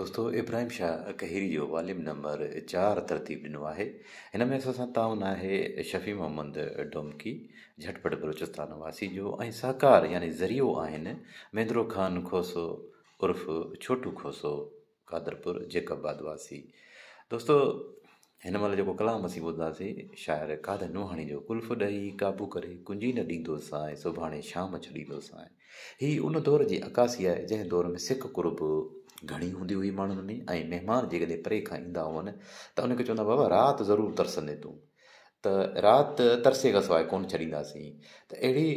दोस्तो इब्राहिम शाह कहिरी जो वालिम नंबर चारि तरतीब ॾिनो आहे हिन में असां सां ताउन आहे शफ़ी मोहम्मद डोमकी झटपट बलोचिस्तान वासी जो ऐं साकार यानी ज़रियो आहिनि मेद्रो खान खोसो उर्फ़ छोटू खोसो कादरपुर जेकबाद वासी दोस्तो हिन महिल जेको कलाम असीं ॿुधासीं शाइरु काद नुहाणी जो कुल्फ़ ॾही काबू करे कुंजी न ॾींदो सा ऐं सुभाणे शाम छॾींदोसांए हीअ उन दौर जी अकासी आहे जंहिं दौर में सिख कुर्ब घणी हूंदी हुई माण्हुनि में ऐं महिमान जेकॾहिं परे खां ईंदा हुआनि त उनखे चवंदा बाबा राति ज़रूरु तरसंदे तूं त राति तरसे खां सवाइ कोन्ह छॾींदासीं त अहिड़ी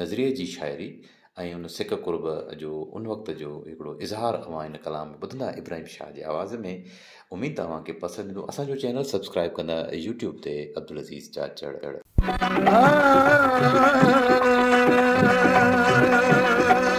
नज़रिये जी शाइरी ऐं उन सिक कुरब जो उन वक़्त जो हिकिड़ो इज़ार अवां इन कलाम ॿुधंदा इब्राहिम शाह जे आवाज़ में उमेद तव्हांखे पसंदि ईंदो असांजो चैनल सब्सक्राइब कंदा यूट्यूब ते अब्दुल अज़ीज़ शा चढ़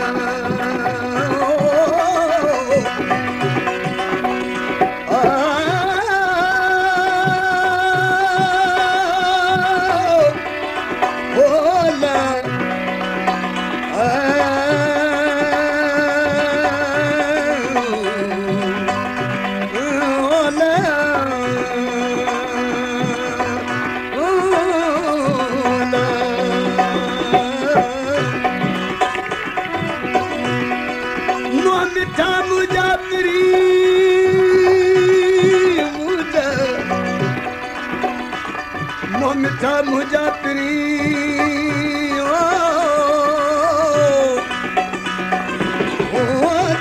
प्री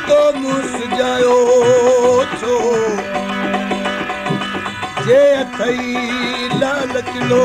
त मूं छो जे भॼी अथई लो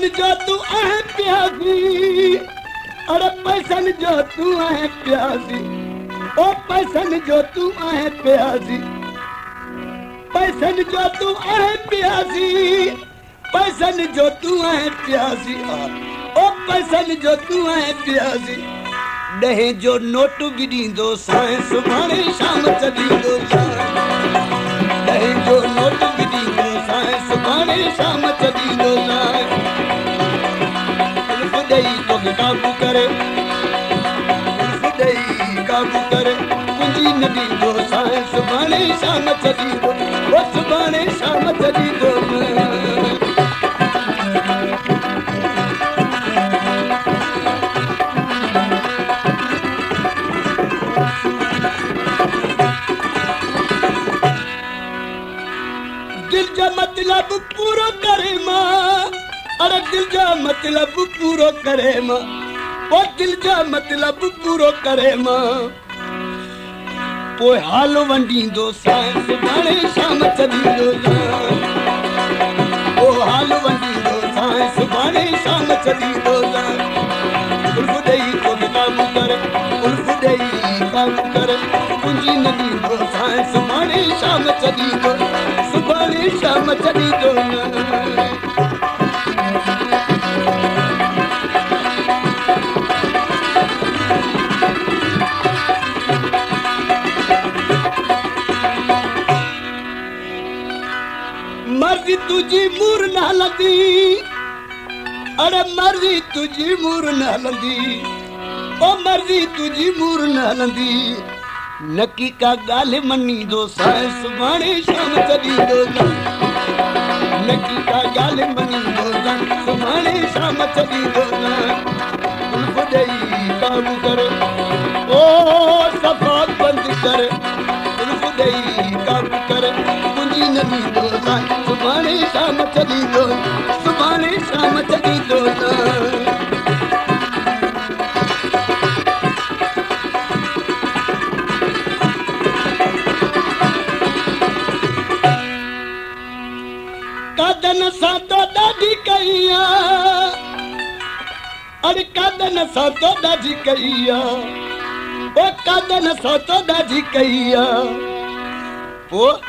पैसन जो तू है प्यासी अरे पैसन जो तू है प्यासी ओ पैसन जो तू है प्यासी पैसन जो तू है प्यासी पैसन जो तू है प्यासी ओ पैसन जो तू है प्यासी दहे जो नोट बि दो साए सुभाणे शाम चली छॾींदो दहे जो नोट बि दो साए सुभाणे शाम छॾींदो साईं मतिलब पूरो करे मां अरे दिल जो मतलब पूरो करे मां ओ दिल जो मतलब पूरो करे मां पोइ हाल वंडी दो साईं सुभाणे शाम चली दो ओ हाल वंडी दो साईं सुभाणे शाम चली उल्फ देई को काम करे उल्फ देई काम करे पूंजी नदी दो साईं सुभाणे शाम चली सुभाणे शाम तुझी मूर न हलंदी अरे मर्ज़ी तुझी मूर न हलंदी ओ मर्ज़ी तुझी मूर न हलंदी लकी का गाल मनी दो साए सुभाणे शाम चली दो लकी का गाल मनी दो सुभाणे शाम चली दो काबू काबू कर तुझी नदी दो कादन सां तो दाजी कई आहे तो ॾाजी कई आहे